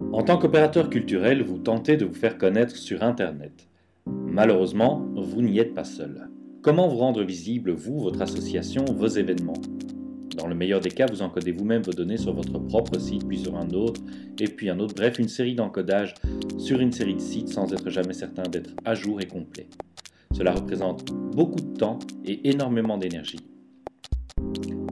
En tant qu'opérateur culturel, vous tentez de vous faire connaître sur Internet. Malheureusement, vous n'y êtes pas seul. Comment vous rendre visible, vous, votre association, vos événements? Dans le meilleur des cas, vous encodez vous-même vos données sur votre propre site, puis sur un autre, et puis un autre, bref, une série d'encodages sur une série de sites sans être jamais certain d'être à jour et complet. Cela représente beaucoup de temps et énormément d'énergie.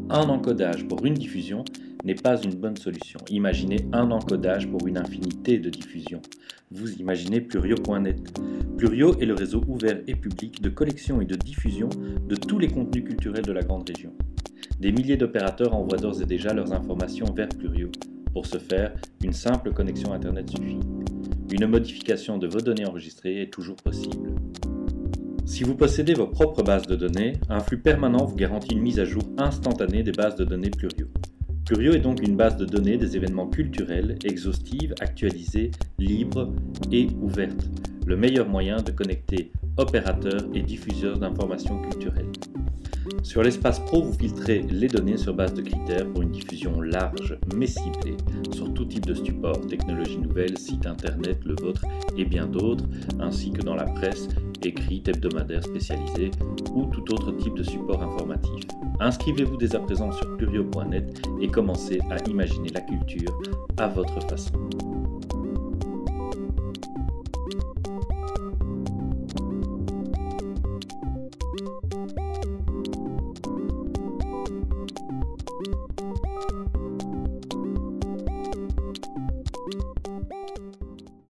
Un encodage pour une diffusion n'est pas une bonne solution. Imaginez un encodage pour une infinité de diffusions. Vous imaginez Plurio.net. Plurio est le réseau ouvert et public de collection et de diffusion de tous les contenus culturels de la grande région. Des milliers d'opérateurs envoient d'ores et déjà leurs informations vers Plurio. Pour ce faire, une simple connexion Internet suffit. Une modification de vos données enregistrées est toujours possible. Si vous possédez vos propres bases de données, un flux permanent vous garantit une mise à jour instantanée des bases de données Plurio. Plurio est donc une base de données des événements culturels, exhaustive, actualisée, libre et ouverte, le meilleur moyen de connecter opérateurs et diffuseurs d'informations culturelles. Sur l'espace pro, vous filtrez les données sur base de critères pour une diffusion large mais ciblée sur tout type de support, technologies nouvelles, sites internet, le vôtre et bien d'autres, ainsi que dans la presse, écrite, hebdomadaire spécialisée ou tout autre type de support informatif. Inscrivez-vous dès à présent sur plurio.net et commencez à imaginer la culture à votre façon.